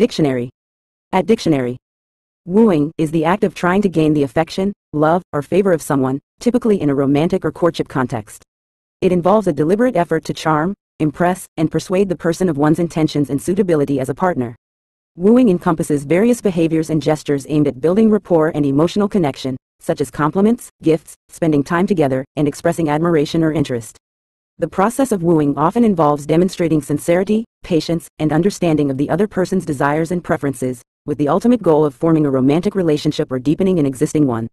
Dictionary. At dictionary. Wooing is the act of trying to gain the affection, love, or favor of someone, typically in a romantic or courtship context. It involves a deliberate effort to charm, impress, and persuade the person of one's intentions and suitability as a partner. Wooing encompasses various behaviors and gestures aimed at building rapport and emotional connection, such as compliments, gifts, spending time together, and expressing admiration or interest. The process of wooing often involves demonstrating sincerity, patience, and understanding of the other person's desires and preferences, with the ultimate goal of forming a romantic relationship or deepening an existing one.